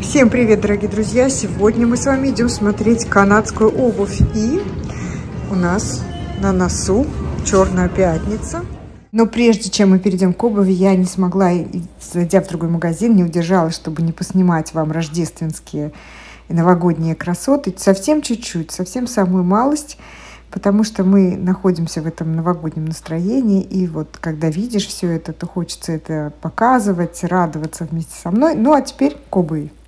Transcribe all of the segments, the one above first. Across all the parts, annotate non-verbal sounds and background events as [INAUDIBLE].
Всем привет, дорогие друзья! Сегодня мы с вами идем смотреть канадскую обувь. И у нас на носу черная пятница. Но прежде чем мы перейдем к обуви, я не смогла, зайдя в другой магазин, не удержалась, чтобы не поснимать вам рождественские и новогодние красоты. Совсем чуть-чуть, совсем самую малость – потому что мы находимся в этом новогоднем настроении, и вот когда видишь все это, то хочется это показывать, радоваться вместе со мной. Ну а теперь кобы. А,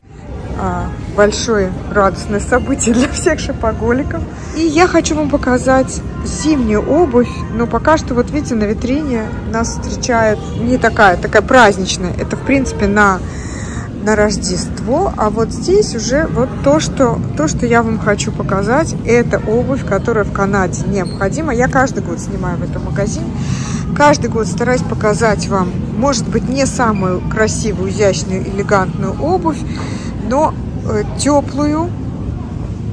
большое радостное событие [LAUGHS] для всех шопоголиков. И я хочу вам показать зимнюю обувь, но пока что, вот видите, на витрине нас встречает не такая, такая праздничная. Это, в принципе, на на Рождество. А вот здесь уже вот то, что, то, что я вам хочу показать, это обувь, которая в Канаде необходима. Я каждый год снимаю в этом магазине. Каждый год стараюсь показать вам, может быть, не самую красивую, изящную, элегантную обувь, но э, теплую,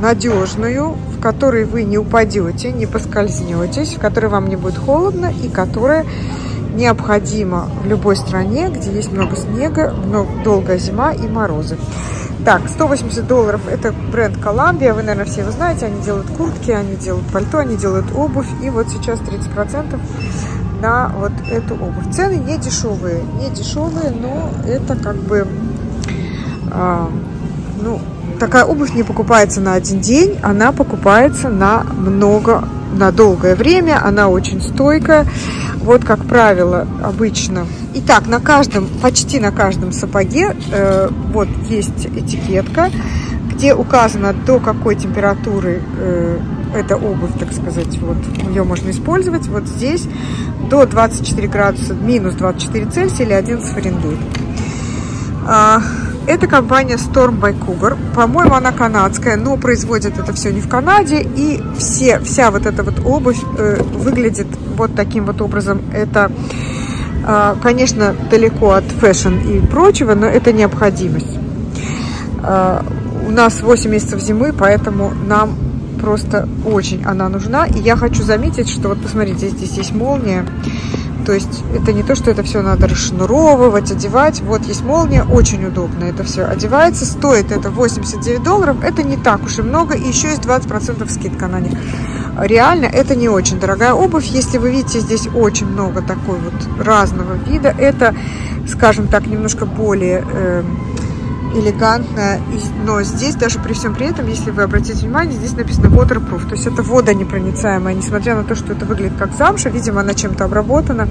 надежную, в которой вы не упадете, не поскользнетесь, в которой вам не будет холодно и которая необходимо в любой стране, где есть много снега, много, долгая зима и морозы. Так, 180 долларов это бренд Columbia, вы, наверное, все его знаете, они делают куртки, они делают пальто, они делают обувь, и вот сейчас 30% на вот эту обувь. Цены не дешевые, не дешевые, но это как бы, а, ну, такая обувь не покупается на один день, она покупается на много, на долгое время, она очень стойкая. Вот, как правило, обычно. Итак, на каждом, почти на каждом сапоге э, вот есть этикетка, где указано, до какой температуры э, эта обувь, так сказать, вот ее можно использовать. Вот здесь до 24 градуса, минус 24 Цельсия или 11 Фаренгейт. Это компания Storm by Cougar. По-моему, она канадская, но производит это все не в Канаде. И все, вся вот эта вот обувь э, выглядит вот таким вот образом. Это, э, конечно, далеко от fashion и прочего, но это необходимость. Э, у нас 8 месяцев зимы, поэтому нам просто очень она нужна. И я хочу заметить, что вот посмотрите, здесь есть молния. То есть это не то, что это все надо расшнуровывать, одевать. Вот есть молния, очень удобно это все одевается. Стоит это 89 долларов. Это не так уж и много. И еще есть 20% скидка на них. Реально это не очень дорогая обувь. Если вы видите, здесь очень много такой вот разного вида. Это, скажем так, немножко более... Э, элегантная, но здесь даже при всем при этом, если вы обратите внимание, здесь написано waterproof, то есть это водонепроницаемая, несмотря на то, что это выглядит как замша, видимо, она чем-то обработана.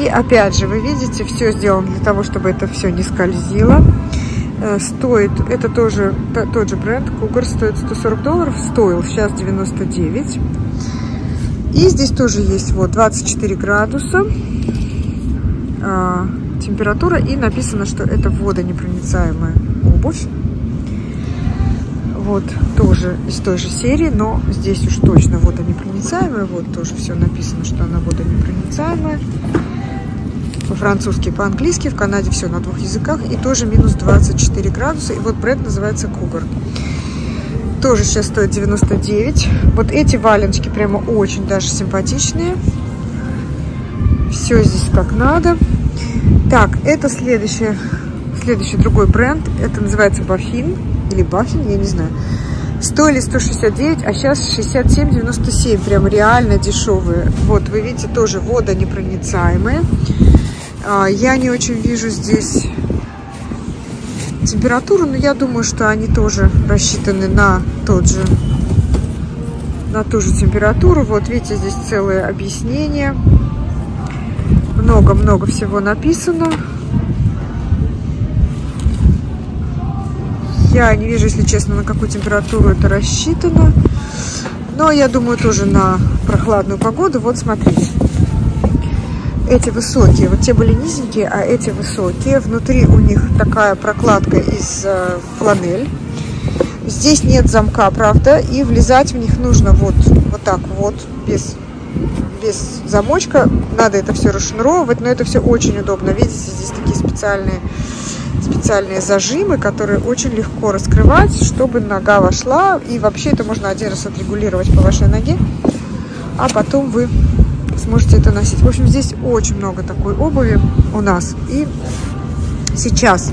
И опять же, вы видите, все сделано для того, чтобы это все не скользило. Э, стоит, это тоже тот же бренд, Cougar стоит 140 долларов, стоил сейчас 99. И здесь тоже есть вот 24 градуса а, температура и написано, что это водонепроницаемая обувь. Вот, тоже из той же серии, но здесь уж точно водонепроницаемая. Вот тоже все написано, что она водонепроницаемая. По-французски, по-английски. В Канаде все на двух языках. И тоже минус 24 градуса. И вот бренд называется Cougar. Тоже сейчас стоит 99. Вот эти валеночки прямо очень даже симпатичные. Все здесь как надо. Так, это следующий, следующий другой бренд. Это называется Бафин или Баффин, я не знаю. Стоили 169, а сейчас 67,97. Прям реально дешевые. Вот, вы видите, тоже водонепроницаемые. А, я не очень вижу здесь температуру, но я думаю, что они тоже рассчитаны на тот же на ту же температуру. Вот видите, здесь целое объяснение много-много всего написано. Я не вижу, если честно, на какую температуру это рассчитано. Но я думаю, тоже на прохладную погоду. Вот смотрите. Эти высокие, вот те были низенькие, а эти высокие. Внутри у них такая прокладка из э, фланель. Здесь нет замка, правда, и влезать в них нужно вот, вот так вот, без без замочка. Надо это все расшнуровывать, но это все очень удобно. Видите, здесь такие специальные, специальные зажимы, которые очень легко раскрывать, чтобы нога вошла. И вообще это можно один раз отрегулировать по вашей ноге, а потом вы сможете это носить. В общем, здесь очень много такой обуви у нас. И сейчас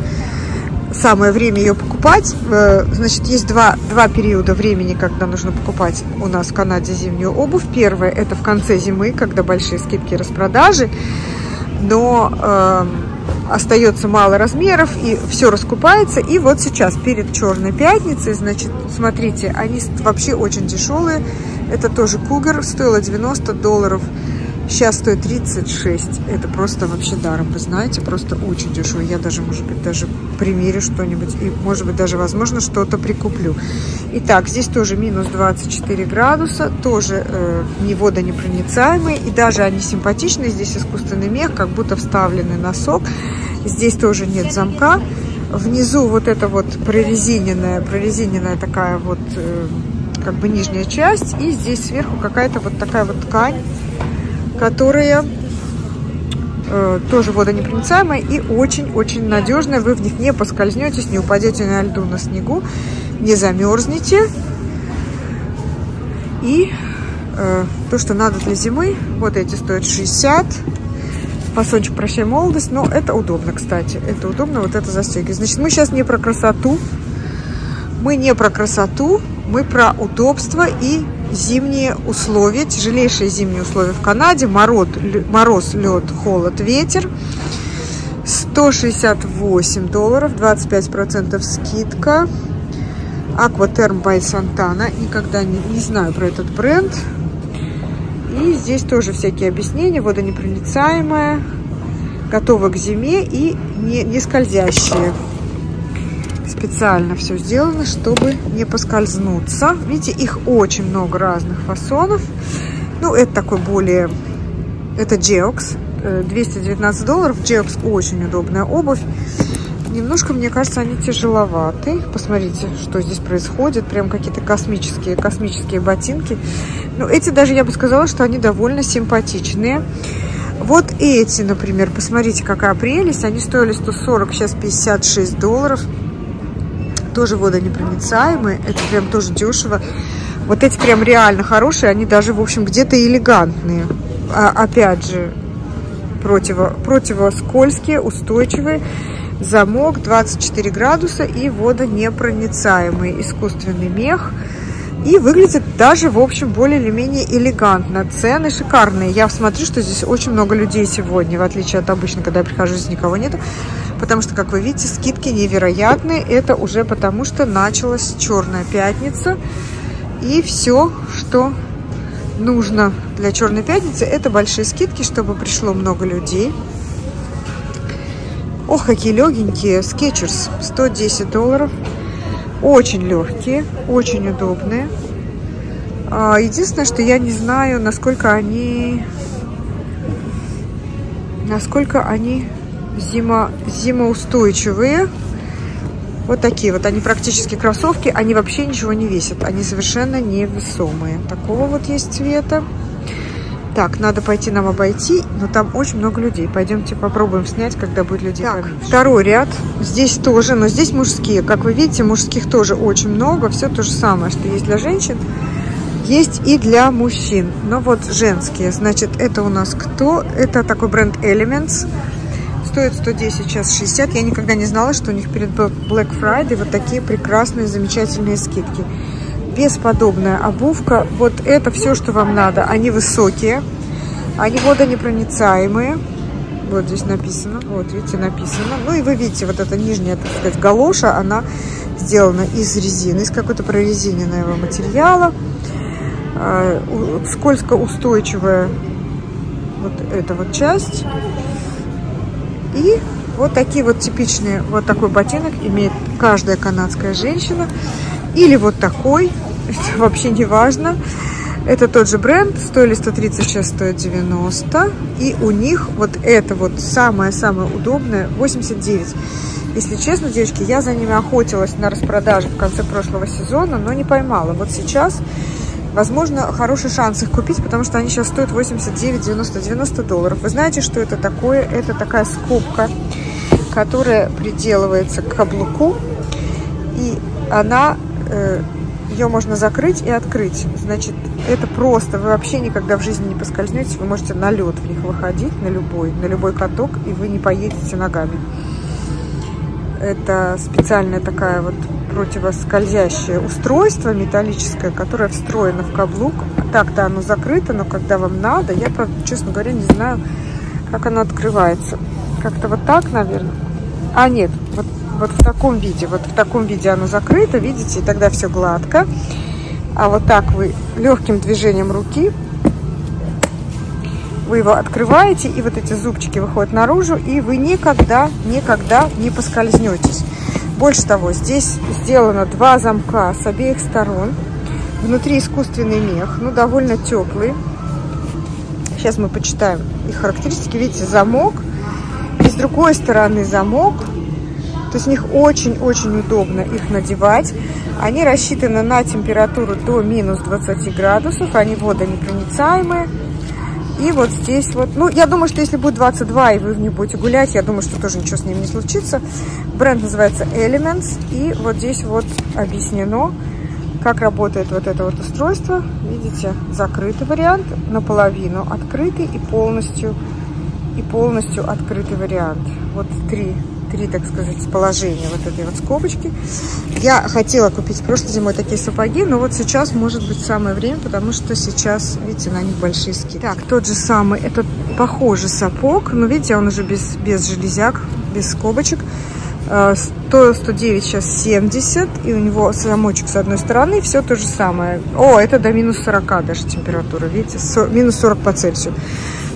самое время ее покупать. Э, значит, есть два, два периода времени, когда нужно покупать у нас в Канаде зимнюю обувь. Первое – это в конце зимы, когда большие скидки распродажи, но э, остается мало размеров, и все раскупается. И вот сейчас, перед Черной Пятницей, значит, смотрите, они вообще очень дешевые. Это тоже Кугер, стоило 90 долларов. Сейчас стоит 36. Это просто вообще даром, вы знаете, просто очень дешево. Я даже, может быть, даже примерю что-нибудь. И, может быть, даже, возможно, что-то прикуплю. Итак, здесь тоже минус 24 градуса. Тоже э, не водонепроницаемые. И даже они симпатичные. Здесь искусственный мех, как будто вставленный носок. Здесь тоже нет замка. Внизу вот это вот прорезиненная, прорезиненная такая вот... Э, как бы нижняя часть, и здесь сверху какая-то вот такая вот ткань которая э, тоже водонепроницаемая и очень-очень надежная. Вы в них не поскользнетесь, не упадете на льду, на снегу, не замерзнете. И э, то, что надо для зимы, вот эти стоят 60. Фасончик «Прощай молодость», но это удобно, кстати. Это удобно, вот это застегивать. Значит, мы сейчас не про красоту. Мы не про красоту, мы про удобство и зимние условия, тяжелейшие зимние условия в Канаде, мороз, мороз лед, холод, ветер. 168 долларов, 25% скидка. Aquaterm by Santana. Никогда не, не знаю про этот бренд. И здесь тоже всякие объяснения. Водонепроницаемая, готова к зиме и не, не скользящие специально все сделано, чтобы не поскользнуться. Видите, их очень много разных фасонов. Ну, это такой более... Это Geox. 219 долларов. Geox очень удобная обувь. Немножко, мне кажется, они тяжеловаты. Посмотрите, что здесь происходит. Прям какие-то космические, космические ботинки. Ну, эти даже, я бы сказала, что они довольно симпатичные. Вот эти, например, посмотрите, какая прелесть. Они стоили 140, сейчас 56 долларов тоже водонепроницаемые. Это прям тоже дешево. Вот эти прям реально хорошие. Они даже, в общем, где-то элегантные. А, опять же, противо, противоскользкие, устойчивые. Замок 24 градуса и водонепроницаемый искусственный мех. И выглядит даже, в общем, более или менее элегантно. Цены шикарные. Я смотрю, что здесь очень много людей сегодня, в отличие от обычно, когда я прихожу, здесь никого нету потому что, как вы видите, скидки невероятные. Это уже потому, что началась Черная Пятница. И все, что нужно для Черной Пятницы, это большие скидки, чтобы пришло много людей. Ох, какие легенькие. Skechers 110 долларов. Очень легкие, очень удобные. А, единственное, что я не знаю, насколько они... Насколько они зимо, зимоустойчивые. Вот такие вот, они практически кроссовки, они вообще ничего не весят, они совершенно невесомые. Такого вот есть цвета. Так, надо пойти нам обойти, но там очень много людей. Пойдемте попробуем снять, когда будет людей так, поменьше. Второй ряд. Здесь тоже, но здесь мужские. Как вы видите, мужских тоже очень много. Все то же самое, что есть для женщин, есть и для мужчин. Но вот женские. Значит, это у нас кто? Это такой бренд Elements стоит 110, сейчас 60. Я никогда не знала, что у них перед Black Friday вот такие прекрасные, замечательные скидки. Бесподобная обувка. Вот это все, что вам надо. Они высокие, они водонепроницаемые. Вот здесь написано, вот видите, написано. Ну и вы видите, вот эта нижняя, так сказать, галоша, она сделана из резины, из какой-то прорезиненного материала. А, скользко устойчивая вот эта вот часть. И вот такие вот типичные, вот такой ботинок имеет каждая канадская женщина. Или вот такой, [LAUGHS] это вообще не важно. Это тот же бренд, стоили 130, сейчас стоит 90. И у них вот это вот самое-самое удобное, 89. Если честно, девочки, я за ними охотилась на распродаже в конце прошлого сезона, но не поймала. Вот сейчас возможно, хороший шанс их купить, потому что они сейчас стоят 89, 90, 90 долларов. Вы знаете, что это такое? Это такая скобка, которая приделывается к каблуку, и она, э, ее можно закрыть и открыть. Значит, это просто, вы вообще никогда в жизни не поскользнетесь, вы можете на лед в них выходить, на любой, на любой каток, и вы не поедете ногами. Это специальная такая вот противоскользящее устройство металлическое, которое встроено в каблук. Так-то оно закрыто, но когда вам надо, я, правда, честно говоря, не знаю, как оно открывается. Как-то вот так, наверное. А, нет, вот, вот в таком виде. Вот в таком виде оно закрыто, видите, и тогда все гладко. А вот так вы легким движением руки вы его открываете, и вот эти зубчики выходят наружу, и вы никогда, никогда не поскользнетесь. Больше того, здесь сделано два замка с обеих сторон. Внутри искусственный мех, ну, довольно теплый. Сейчас мы почитаем их характеристики. Видите, замок. И с другой стороны замок. То есть них очень-очень удобно их надевать. Они рассчитаны на температуру до минус 20 градусов. Они водонепроницаемые. И вот здесь вот, ну, я думаю, что если будет 22, и вы в них будете гулять, я думаю, что тоже ничего с ним не случится. Бренд называется Elements, и вот здесь вот объяснено, как работает вот это вот устройство. Видите, закрытый вариант, наполовину открытый и полностью, и полностью открытый вариант. Вот три три, так сказать, положения вот этой вот скобочки. Я хотела купить прошлой зимой такие сапоги, но вот сейчас может быть самое время, потому что сейчас, видите, на них большие скидки. Так, тот же самый, это похожий сапог, но видите, он уже без, без железяк, без скобочек. Стоил 109, сейчас 70, и у него замочек с одной стороны, все то же самое. О, это до минус 40 даже температура, видите, минус 40 по Цельсию.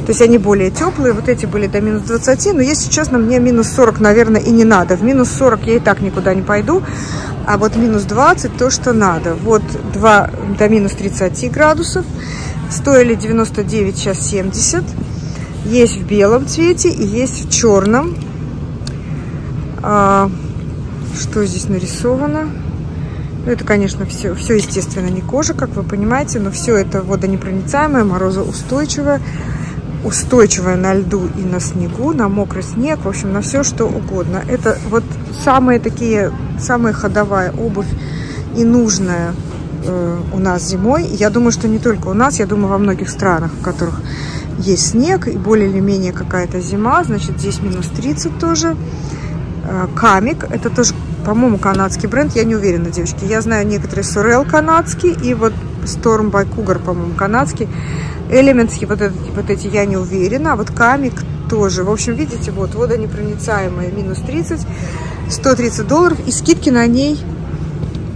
То есть они более теплые. Вот эти были до минус 20. Но если честно, мне минус 40, наверное, и не надо. В минус 40 я и так никуда не пойду. А вот минус 20 то, что надо. Вот 2 до минус 30 градусов. Стоили 99, сейчас 70. Есть в белом цвете и есть в черном. А, что здесь нарисовано? Ну, это, конечно, все, все, естественно, не кожа, как вы понимаете, но все это водонепроницаемое, морозоустойчивое устойчивая на льду и на снегу, на мокрый снег, в общем, на все, что угодно. Это вот самые такие, самая ходовая обувь и нужная э, у нас зимой. Я думаю, что не только у нас, я думаю, во многих странах, в которых есть снег и более или менее какая-то зима. Значит, здесь минус 30 тоже. Э, Камик, это тоже, по-моему, канадский бренд, я не уверена, девочки. Я знаю некоторые Сурел канадский и вот Storm by Cougar, по-моему, канадский. Элементские вот, эти, вот эти я не уверена. А вот камик тоже. В общем, видите, вот водонепроницаемая минус 30, 130 долларов. И скидки на ней,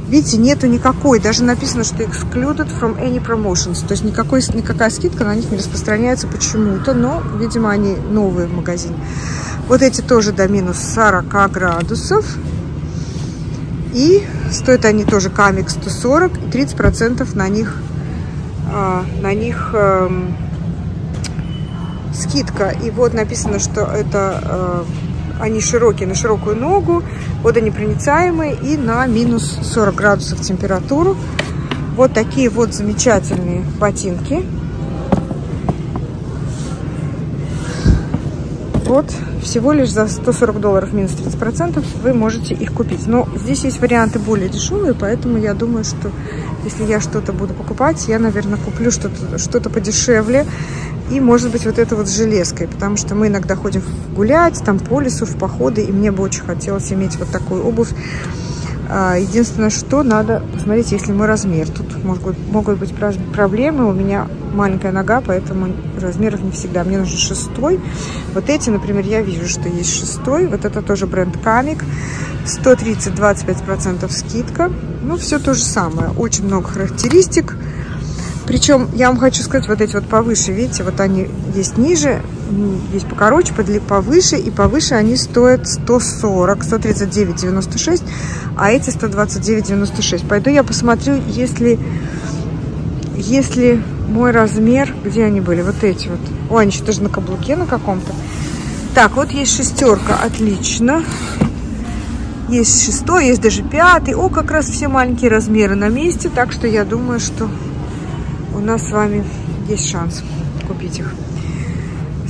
видите, нету никакой. Даже написано, что excluded from any promotions. То есть никакой, никакая скидка на них не распространяется почему-то. Но, видимо, они новые в магазине. Вот эти тоже до минус 40 градусов. И стоят они тоже камик 140. И 30% на них на них эм, скидка. И вот написано, что это э, они широкие на широкую ногу, водонепроницаемые и на минус 40 градусов температуру. Вот такие вот замечательные ботинки. Вот всего лишь за 140 долларов минус 30 процентов вы можете их купить. Но здесь есть варианты более дешевые, поэтому я думаю, что если я что-то буду покупать, я, наверное, куплю что-то что, -то, подешевле. И, может быть, вот это вот с железкой, потому что мы иногда ходим гулять, там по лесу, в походы, и мне бы очень хотелось иметь вот такую обувь. А, единственное, что надо посмотреть, если мой размер. Тут могут, могут быть проблемы. У меня маленькая нога, поэтому размеров не всегда. Мне нужен шестой. Вот эти, например, я вижу, что есть шестой. Вот это тоже бренд Камик. 130-25% скидка. Ну, все то же самое. Очень много характеристик. Причем, я вам хочу сказать, вот эти вот повыше, видите, вот они есть ниже, есть покороче, повыше, и повыше они стоят 140, 139,96, а эти 129,96. Пойду я посмотрю, если, если мой размер, где они были, вот эти вот. О, они еще даже на каблуке на каком-то. Так, вот есть шестерка, отлично. Есть шестой, есть даже пятый. О, как раз все маленькие размеры на месте. Так что я думаю, что у нас с вами есть шанс купить их.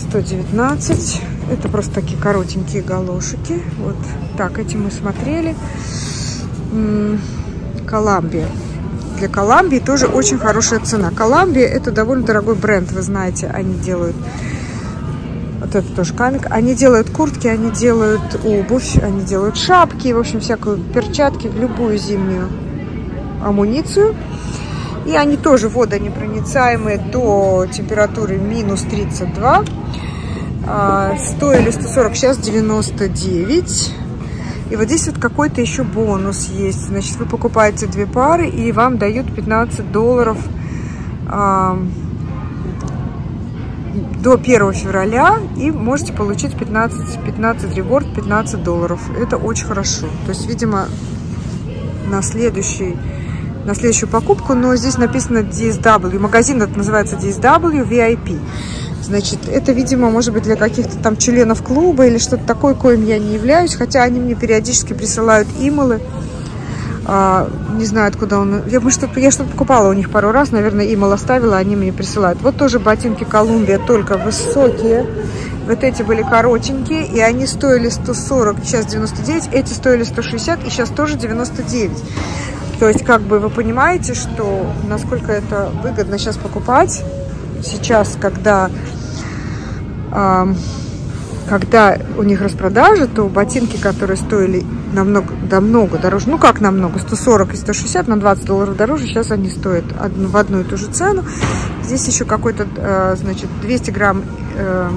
119. Это просто такие коротенькие галошики. Вот так, эти мы смотрели. Коламбия. Для Коламбии тоже очень хорошая цена. Коламбия это довольно дорогой бренд, вы знаете. Они делают Вот это тоже камик. Они делают куртки, они делают обувь, они делают шапки, в общем, всякую перчатки, любую зимнюю амуницию. И они тоже водонепроницаемые до температуры минус 32. А, стоили 140, сейчас 99. И вот здесь вот какой-то еще бонус есть. Значит, вы покупаете две пары, и вам дают 15 долларов а, до 1 февраля, и можете получить 15, 15 реворд, 15 долларов. Это очень хорошо. То есть, видимо, на следующий на следующую покупку, но здесь написано DSW. Магазин это называется DSW VIP. Значит, это, видимо, может быть для каких-то там членов клуба или что-то такое, коим я не являюсь, хотя они мне периодически присылают имейлы. А, не знаю, откуда он... Я, я что-то покупала у них пару раз, наверное, имейл оставила, они мне присылают. Вот тоже ботинки Колумбия, только высокие. Вот эти были коротенькие, и они стоили 140, сейчас 99. Эти стоили 160, и сейчас тоже 99. То есть, как бы вы понимаете, что насколько это выгодно сейчас покупать. Сейчас, когда, э, когда у них распродажа, то ботинки, которые стоили намного, намного дороже, ну как намного, 140 и 160, на 20 долларов дороже, сейчас они стоят одну, в одну и ту же цену. Здесь еще какой-то, э, значит, 200 грамм э,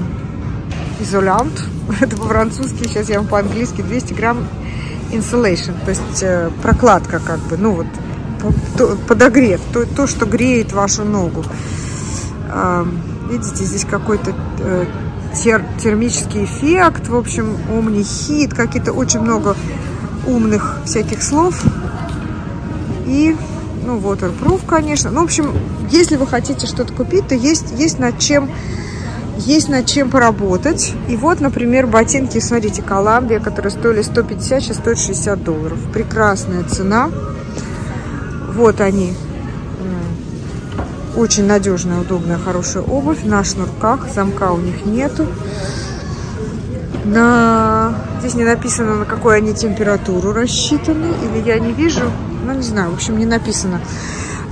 [LAUGHS] это по-французски, сейчас я вам по-английски, 200 грамм insulation, то есть э, прокладка как бы, ну вот подогрев, то, то что греет вашу ногу. Видите, здесь какой-то э, тер, термический эффект, в общем, омнихит, какие-то очень много умных всяких слов. И, ну, waterproof, конечно. Ну, в общем, если вы хотите что-то купить, то есть, есть над чем есть над чем поработать. И вот, например, ботинки, смотрите, Коламбия, которые стоили 150, сейчас стоят 60 долларов. Прекрасная цена. Вот они. Очень надежная, удобная, хорошая обувь. На шнурках. Замка у них нету. На... Здесь не написано, на какую они температуру рассчитаны. Или я не вижу. Ну, не знаю. В общем, не написано.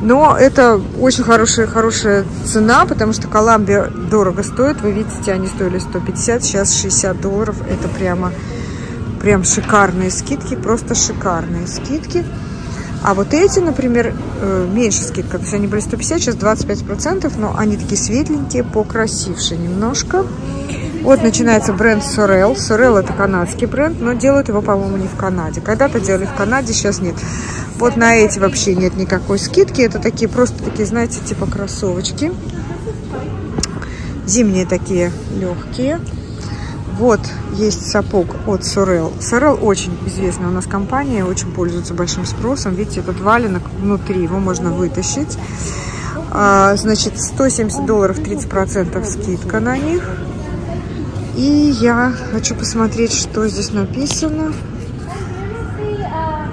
Но это очень хорошая, хорошая цена, потому что Коламбия дорого стоит. Вы видите, они стоили 150, сейчас 60 долларов. Это прямо, прям шикарные скидки, просто шикарные скидки. А вот эти, например, э, меньше скидка. То есть они были 150, сейчас 25%, но они такие светленькие, покрасившие немножко. Вот начинается бренд Sorel. Sorel это канадский бренд, но делают его, по-моему, не в Канаде. Когда-то делали в Канаде, сейчас нет. Вот на эти вообще нет никакой скидки. Это такие просто такие, знаете, типа кроссовочки. Зимние такие легкие. Вот есть сапог от Sorel. Sorel очень известная у нас компания, очень пользуется большим спросом. Видите, этот валенок внутри, его можно вытащить. А, значит, 170 долларов 30% скидка на них. И я хочу посмотреть, что здесь написано.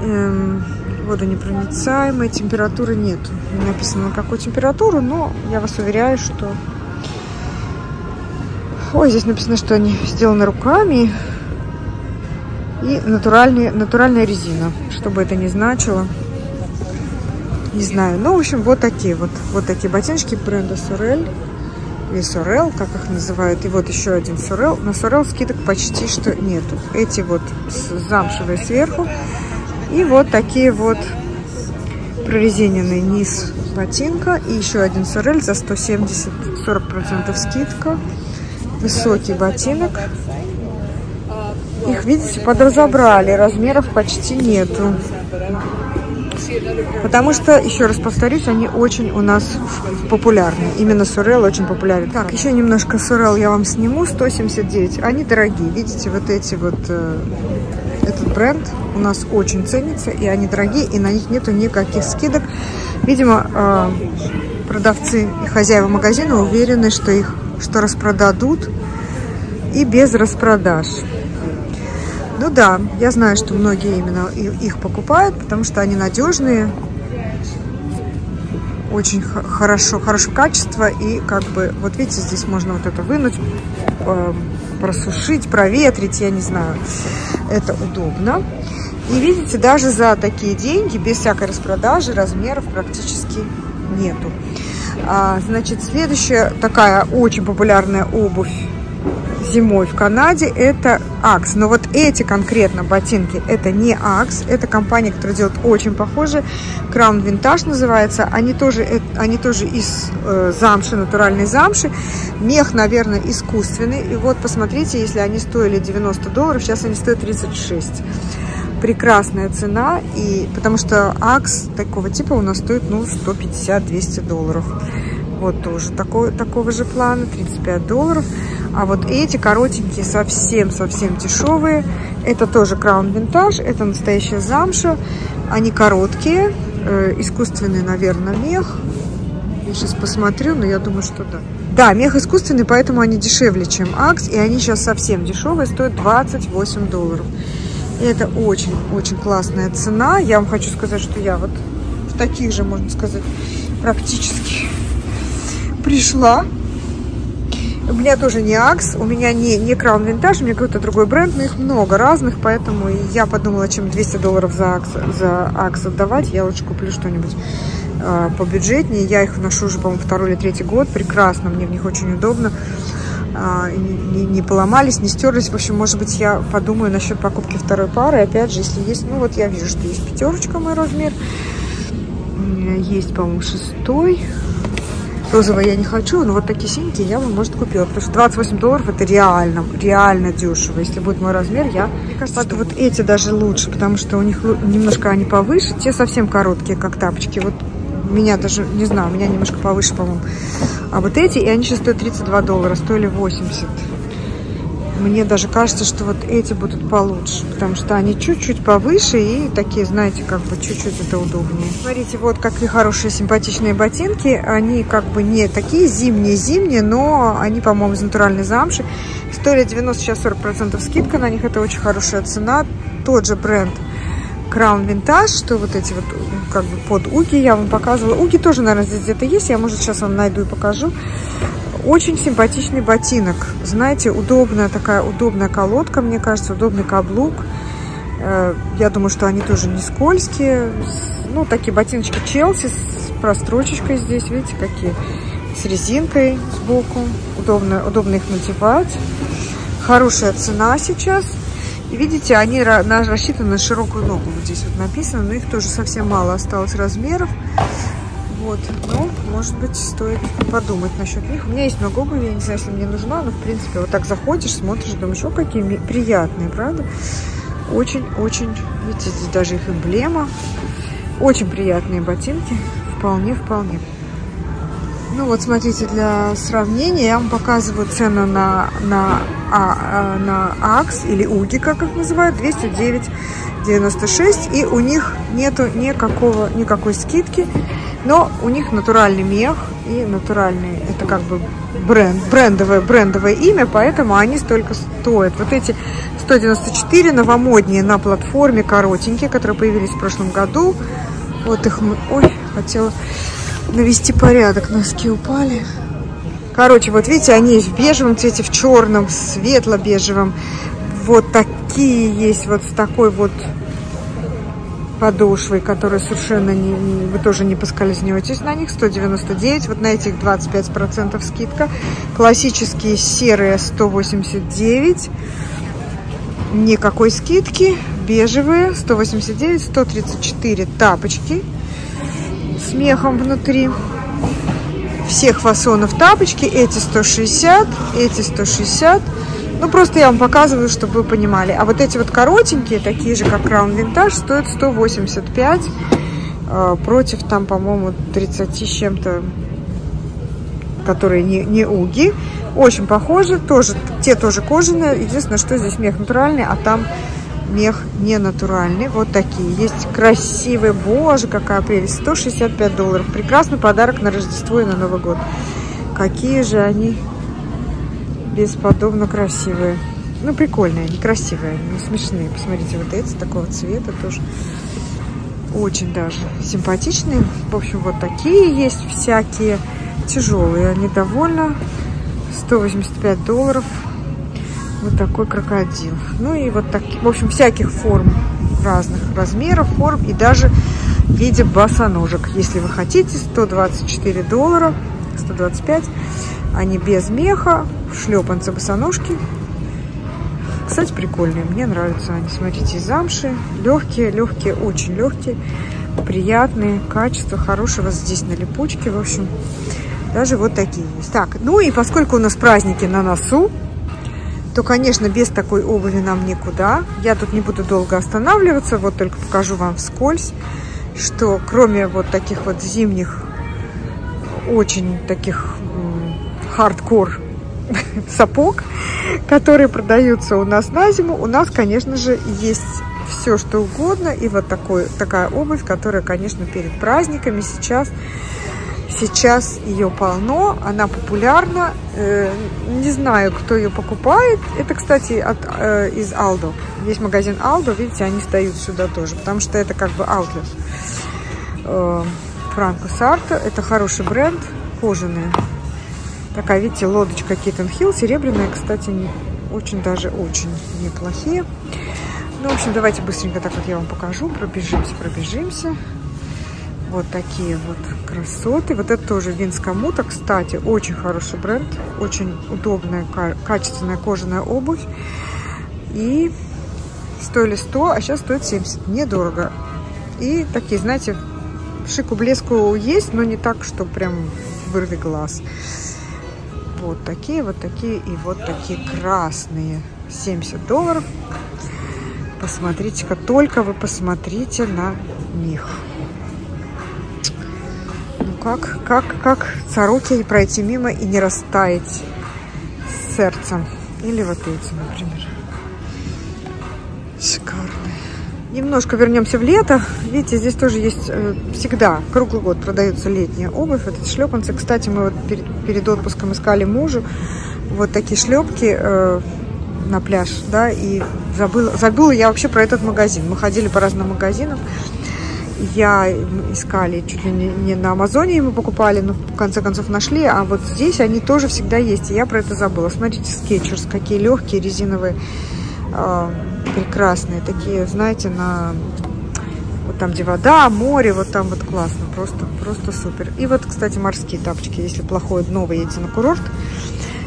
Эм, водонепроницаемая, температуры нету. Не написано на какую температуру, но я вас уверяю, что... Ой, здесь написано, что они сделаны руками. И натуральная, натуральная резина, что бы это ни значило. Не знаю. Ну, в общем, вот такие вот. Вот такие ботиночки бренда Сорель или Сорел, как их называют. И вот еще один Сорел. На Сорел скидок почти что нету. Эти вот замшевые сверху. И вот такие вот прорезиненный низ ботинка. И еще один Сорель за 170, 40% скидка. Высокий ботинок. Их, видите, подразобрали. Размеров почти нету. Потому что, еще раз повторюсь, они очень у нас популярны. Именно Сурел очень популярен. Так, еще немножко Сурел я вам сниму. 179. Они дорогие. Видите, вот эти вот... Э, этот бренд у нас очень ценится. И они дорогие, и на них нету никаких скидок. Видимо, э, продавцы и хозяева магазина уверены, что их что распродадут и без распродаж. Ну да, я знаю, что многие именно их покупают, потому что они надежные, очень хорошо, хорошее качество. И как бы, вот видите, здесь можно вот это вынуть, эм, просушить, проветрить, я не знаю. Это удобно. И видите, даже за такие деньги, без всякой распродажи, размеров практически нету. А, значит, следующая такая очень популярная обувь зимой в Канаде, это Акс. Но вот эти конкретно ботинки, это не Акс, это компания, которая делает очень похожие. Crown Vintage называется. Они тоже, э, они тоже из э, замши, натуральной замши. Мех, наверное, искусственный. И вот посмотрите, если они стоили 90 долларов, сейчас они стоят 36 прекрасная цена, и потому что акс такого типа у нас стоит ну 150-200 долларов. Вот тоже такой, такого же плана, 35 долларов. А вот эти коротенькие, совсем-совсем дешевые. Это тоже Crown Vintage, это настоящая замша. Они короткие, э, искусственный, наверное, мех. Я сейчас посмотрю, но я думаю, что да. Да, мех искусственный, поэтому они дешевле, чем Акс. И они сейчас совсем дешевые, стоят 28 долларов. Это очень-очень классная цена. Я вам хочу сказать, что я вот в таких же, можно сказать, практически пришла. У меня тоже не Акс, у меня не, не Crown Vintage, у меня какой-то другой бренд, но их много разных, поэтому я подумала, чем 200 долларов за Акс, за Акс отдавать, я лучше куплю что-нибудь э, побюджетнее. Я их ношу уже, по-моему, второй или третий год, прекрасно, мне в них очень удобно. Не, не поломались, не стерлись. В общем, может быть, я подумаю насчет покупки второй пары. Опять же, если есть, ну вот я вижу, что есть пятерочка мой размер. Есть, по-моему, шестой. Розовый я не хочу, но вот такие синенькие я бы, может, купила. Потому что 28 долларов это реально, реально дешево. Если будет мой размер, я... Мне кажется, что вот эти даже лучше, потому что у них немножко они повыше. Те совсем короткие, как тапочки. Вот меня даже, не знаю, у меня немножко повыше, по-моему. А вот эти, и они сейчас стоят 32 доллара, стоили 80 мне даже кажется, что вот эти будут получше, потому что они чуть-чуть повыше и такие, знаете, как бы чуть-чуть это удобнее. Смотрите, вот какие хорошие симпатичные ботинки. Они как бы не такие зимние-зимние, но они, по-моему, из натуральной замши. Стоили 90, сейчас 40% скидка на них, это очень хорошая цена. Тот же бренд Crown Vintage, что вот эти вот как бы под уги я вам показывала. Уги тоже, наверное, здесь где-то есть, я, может, сейчас вам найду и покажу. Очень симпатичный ботинок. Знаете, удобная такая, удобная колодка, мне кажется, удобный каблук. Э, я думаю, что они тоже не скользкие. Ну, такие ботиночки Челси с прострочечкой здесь, видите, какие. С резинкой сбоку. Удобно, удобно их надевать. Хорошая цена сейчас. И видите, они рассчитаны на широкую ногу. Вот здесь вот написано, но их тоже совсем мало осталось размеров. Вот, ну, может быть, стоит подумать насчет них. У меня есть много обуви, я не знаю, если мне нужна, но, в принципе, вот так заходишь, смотришь, думаешь, о, какие приятные, правда? Очень-очень, видите, здесь даже их эмблема. Очень приятные ботинки, вполне-вполне. Ну вот, смотрите, для сравнения я вам показываю цену на, на, а, а на АКС или УГИ, как их называют, 209,96. И у них нету никакого, никакой скидки. Но у них натуральный мех и натуральный, это как бы бренд, брендовое, брендовое имя, поэтому они столько стоят. Вот эти 194 новомодние на платформе, коротенькие, которые появились в прошлом году. Вот их. Ой, хотела навести порядок, носки упали. Короче, вот видите, они в бежевом цвете, в черном, светло-бежевом. Вот такие есть, вот с такой вот подошвой, которые совершенно не, не, вы тоже не поскользнетесь на них, 199, вот на этих 25% скидка. Классические серые 189, никакой скидки, бежевые 189, 134 тапочки с мехом внутри. Всех фасонов тапочки, эти 160, эти 160, ну, просто я вам показываю, чтобы вы понимали. А вот эти вот коротенькие, такие же, как Crown Vintage, стоят 185 э, против там, по-моему, 30 с чем-то, которые не, не уги. Очень похожи, тоже, те тоже кожаные. Единственное, что здесь мех натуральный, а там мех не натуральный. Вот такие. Есть красивые. Боже, какая прелесть. 165 долларов. Прекрасный подарок на Рождество и на Новый год. Какие же они бесподобно красивые. Ну, прикольные, они красивые, не смешные. Посмотрите, вот эти такого цвета тоже очень даже симпатичные. В общем, вот такие есть всякие тяжелые. Они довольно 185 долларов. Вот такой крокодил. Ну и вот такие, в общем, всяких форм разных размеров, форм и даже в виде босоножек. Если вы хотите, 124 доллара, 125 они без меха, шлепанцы, босоножки. Кстати, прикольные, мне нравятся они. Смотрите, замши, легкие, легкие, очень легкие, приятные, качество хорошего здесь на липучке, в общем, даже вот такие есть. Так, ну и поскольку у нас праздники на носу, то, конечно, без такой обуви нам никуда. Я тут не буду долго останавливаться, вот только покажу вам вскользь, что кроме вот таких вот зимних, очень таких хардкор [LAUGHS] сапог, которые продаются у нас на зиму, у нас, конечно же, есть все, что угодно. И вот такой, такая обувь, которая, конечно, перед праздниками сейчас Сейчас ее полно, она популярна. Э, не знаю, кто ее покупает. Это, кстати, от, э, из Aldo. Есть магазин Aldo, видите, они стоят сюда тоже, потому что это как бы outlet. Э, Франко Сарто, это хороший бренд, кожаные. Такая, видите, лодочка Kitten Hill, серебряная, кстати, очень даже очень неплохие. Ну, в общем, давайте быстренько так вот я вам покажу, пробежимся, пробежимся. Вот такие вот красоты. Вот это тоже Винскомута, кстати, очень хороший бренд. Очень удобная, качественная кожаная обувь. И стоили 100, а сейчас стоит 70. Недорого. И такие, знаете, шику блеску есть, но не так, что прям вырви глаз. Вот такие, вот такие и вот такие красные. 70 долларов. Посмотрите-ка, только вы посмотрите на них как, как, как Царуки пройти мимо и не растаять сердцем. Или вот эти, например. Шикарные. Немножко вернемся в лето. Видите, здесь тоже есть э, всегда, круглый год продается летняя обувь. Это шлепанцы. Кстати, мы вот перед, перед отпуском искали мужу вот такие шлепки э, на пляж, да, и забыла, забыла я вообще про этот магазин. Мы ходили по разным магазинам я искали чуть ли не, на Амазоне мы покупали, но в конце концов нашли, а вот здесь они тоже всегда есть, и я про это забыла. Смотрите, скетчерс, какие легкие, резиновые, э, прекрасные, такие, знаете, на вот там, где вода, море, вот там вот классно, просто, просто супер. И вот, кстати, морские тапочки, если плохое дно, вы едете на курорт,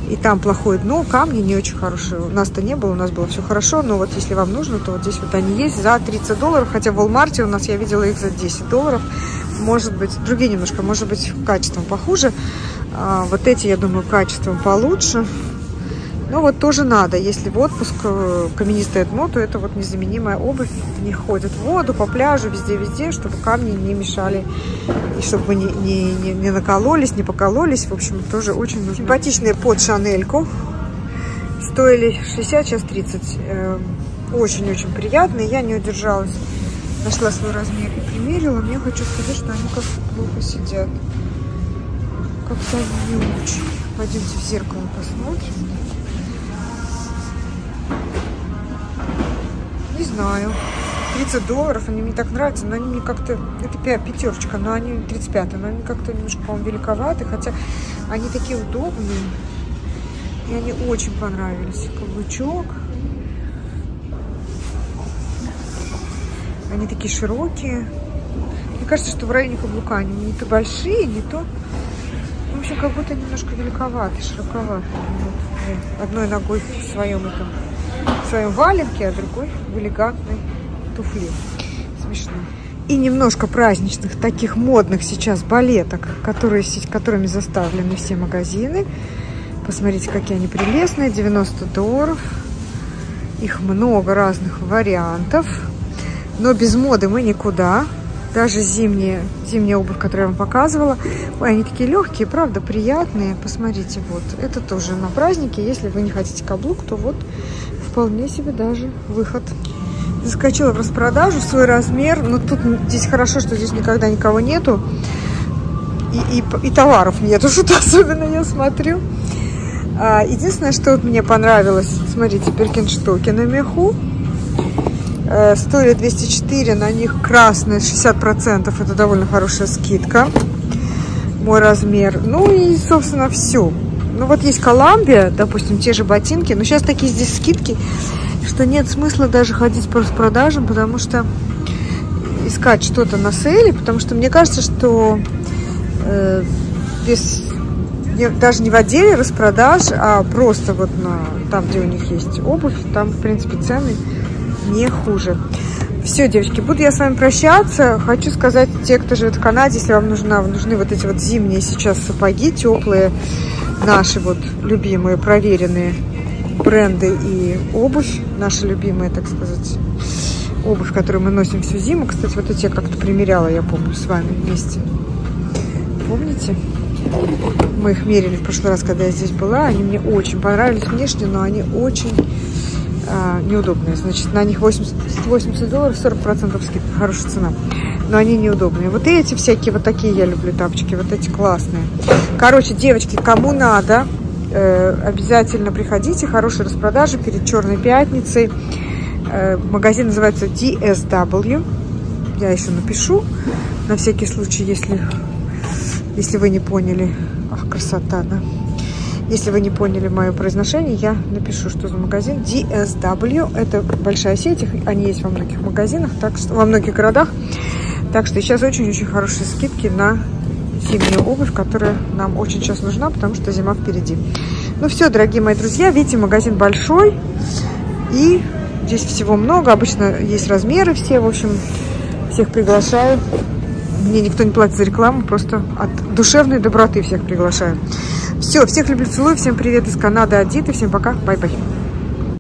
и там плохое дно, камни не очень хорошие. У нас-то не было, у нас было все хорошо, но вот если вам нужно, то вот здесь вот они есть за 30 долларов, хотя в Walmart у нас я видела их за 10 долларов. Может быть, другие немножко, может быть, качеством похуже. А, вот эти, я думаю, качеством получше. Ну вот тоже надо, если в отпуск э, каменистое дно, то это вот незаменимая обувь. Не ходят в воду, по пляжу, везде-везде, чтобы камни не мешали, и чтобы мы не, не, не, не накололись, не покололись. В общем, тоже очень нужно. Симпатичные под шанельку. Стоили 60, сейчас 30. Э, очень-очень приятные. Я не удержалась. Нашла свой размер и примерила. Мне хочу сказать, что они как плохо сидят. Как-то не очень. Пойдемте в зеркало посмотрим. Не знаю. 30 долларов, они мне так нравятся, но они мне как-то, это пятерочка, но они 35, но они как-то немножко, по-моему, великоваты, хотя они такие удобные, и они очень понравились. Каблучок. Они такие широкие. Мне кажется, что в районе каблука они не то большие, не то... В общем, как будто немножко великоваты, широковаты. Вот, одной ногой в своем этом в своем валенке, а другой в элегантной туфле. Смешно. И немножко праздничных, таких модных сейчас балеток, которые, которыми заставлены все магазины. Посмотрите, какие они прелестные. 90 долларов. Их много разных вариантов. Но без моды мы никуда. Даже зимние, зимняя обувь, которую я вам показывала. Ой, они такие легкие, правда, приятные. Посмотрите, вот. Это тоже на праздники. Если вы не хотите каблук, то вот вполне себе даже выход. Заскочила в распродажу свой размер. Но тут здесь хорошо, что здесь никогда никого нету. И, и, и товаров нету, [LAUGHS] что-то особенно я смотрю. А, единственное, что вот мне понравилось, смотрите, перкинштоки на меху. Э, стоили 204, на них красные 60%. Это довольно хорошая скидка. Мой размер. Ну и, собственно, все. Ну вот есть Коламбия, допустим, те же ботинки. Но сейчас такие здесь скидки, что нет смысла даже ходить по распродажам, потому что искать что-то на сейле, потому что мне кажется, что э, без даже не в отделе распродаж, а просто вот на, там, где у них есть обувь, там, в принципе, цены не хуже. Все, девочки, буду я с вами прощаться. Хочу сказать, те, кто живет в Канаде, если вам нужна, нужны вот эти вот зимние сейчас сапоги теплые, наши вот любимые, проверенные бренды и обувь, наши любимые, так сказать, обувь, которую мы носим всю зиму. Кстати, вот эти я как-то примеряла, я помню, с вами вместе. Помните? Мы их мерили в прошлый раз, когда я здесь была. Они мне очень понравились внешне, но они очень а, неудобные. Значит, на них 80, 80 долларов, 40% скидка, хорошая цена. Но они неудобные. Вот эти всякие, вот такие я люблю тапочки, вот эти классные. Короче, девочки, кому надо, э, обязательно приходите. Хорошие распродажи перед Черной Пятницей. Э, магазин называется DSW. Я еще напишу, на всякий случай, если, если вы не поняли. Ах, красота, да. Если вы не поняли мое произношение, я напишу, что за магазин. DSW. Это большая сеть, они есть во многих магазинах, так что, во многих городах. Так что сейчас очень-очень хорошие скидки на зимнюю обувь, которая нам очень сейчас нужна, потому что зима впереди. Ну все, дорогие мои друзья, видите, магазин большой. И здесь всего много. Обычно есть размеры все. В общем, всех приглашаю. Мне никто не платит за рекламу, просто от душевной доброты всех приглашаю. Все, всех люблю, целую, всем привет из Канады, Адиты, всем пока, bye-bye.